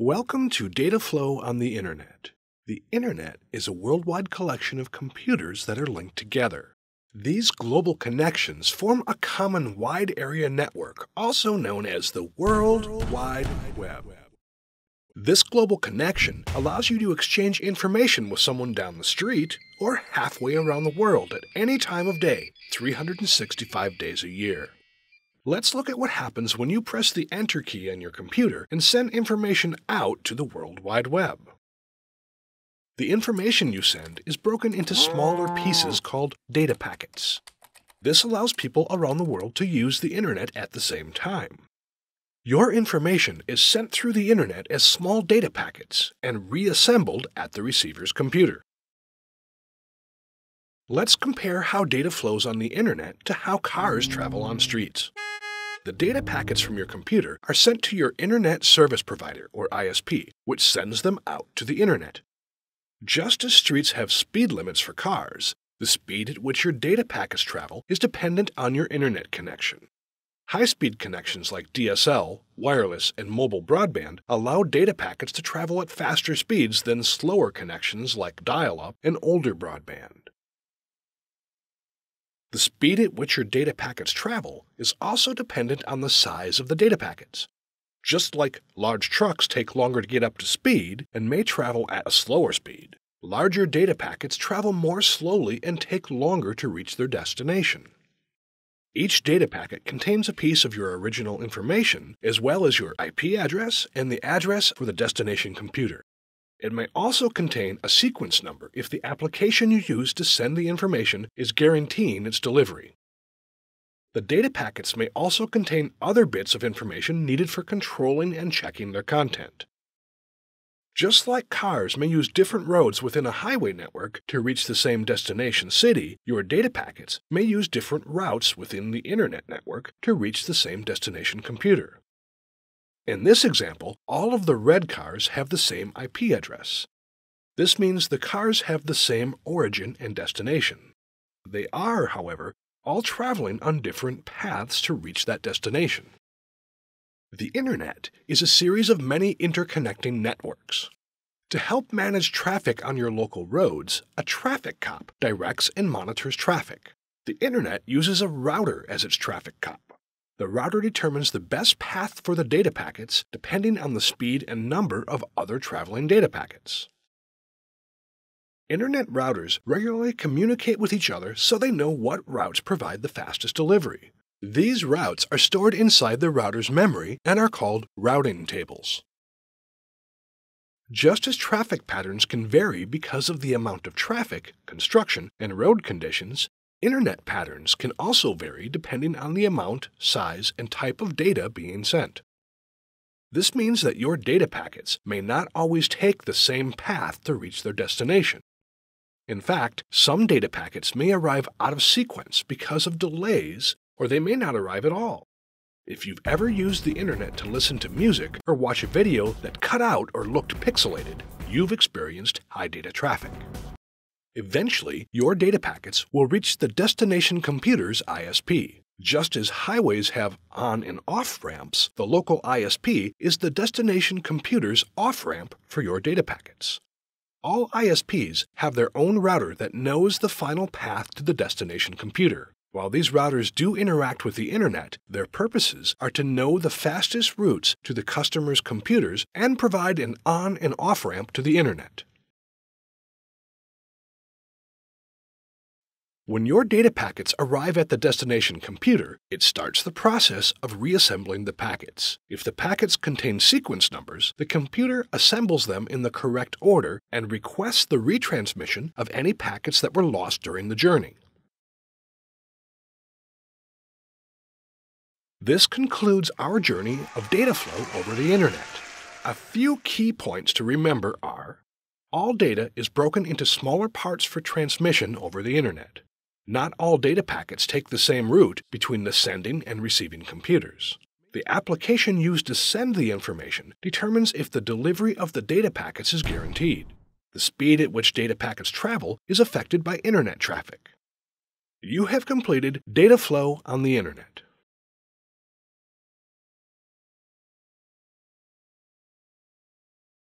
Welcome to Data Flow on the Internet. The Internet is a worldwide collection of computers that are linked together. These global connections form a common wide area network, also known as the World Wide Web. This global connection allows you to exchange information with someone down the street or halfway around the world at any time of day, 365 days a year. Let's look at what happens when you press the Enter key on your computer and send information out to the World Wide Web. The information you send is broken into smaller pieces called data packets. This allows people around the world to use the Internet at the same time. Your information is sent through the internet as small data packets and reassembled at the receiver's computer. Let's compare how data flows on the internet to how cars travel on streets. The data packets from your computer are sent to your Internet Service Provider, or ISP, which sends them out to the internet. Just as streets have speed limits for cars, the speed at which your data packets travel is dependent on your internet connection. High speed connections like DSL, wireless, and mobile broadband allow data packets to travel at faster speeds than slower connections like dial up and older broadband. The speed at which your data packets travel is also dependent on the size of the data packets. Just like large trucks take longer to get up to speed and may travel at a slower speed, larger data packets travel more slowly and take longer to reach their destination. Each data packet contains a piece of your original information, as well as your IP address and the address for the destination computer. It may also contain a sequence number if the application you use to send the information is guaranteeing its delivery. The data packets may also contain other bits of information needed for controlling and checking their content. Just like cars may use different roads within a highway network to reach the same destination city, your data packets may use different routes within the internet network to reach the same destination computer. In this example, all of the red cars have the same IP address. This means the cars have the same origin and destination. They are, however, all traveling on different paths to reach that destination. The Internet is a series of many interconnecting networks. To help manage traffic on your local roads, a traffic cop directs and monitors traffic. The Internet uses a router as its traffic cop. The router determines the best path for the data packets depending on the speed and number of other traveling data packets. Internet routers regularly communicate with each other so they know what routes provide the fastest delivery. These routes are stored inside the router's memory and are called routing tables. Just as traffic patterns can vary because of the amount of traffic, construction, and road conditions, Internet patterns can also vary depending on the amount, size, and type of data being sent. This means that your data packets may not always take the same path to reach their destination. In fact, some data packets may arrive out of sequence because of delays or they may not arrive at all. If you've ever used the internet to listen to music or watch a video that cut out or looked pixelated, you've experienced high data traffic. Eventually, your data packets will reach the destination computer's ISP. Just as highways have on and off ramps, the local ISP is the destination computer's off ramp for your data packets. All ISPs have their own router that knows the final path to the destination computer. While these routers do interact with the internet, their purposes are to know the fastest routes to the customer's computers and provide an on and off ramp to the internet. When your data packets arrive at the destination computer, it starts the process of reassembling the packets. If the packets contain sequence numbers, the computer assembles them in the correct order and requests the retransmission of any packets that were lost during the journey. This concludes our journey of data flow over the internet. A few key points to remember are all data is broken into smaller parts for transmission over the internet. Not all data packets take the same route between the sending and receiving computers. The application used to send the information determines if the delivery of the data packets is guaranteed. The speed at which data packets travel is affected by internet traffic. You have completed data flow on the internet.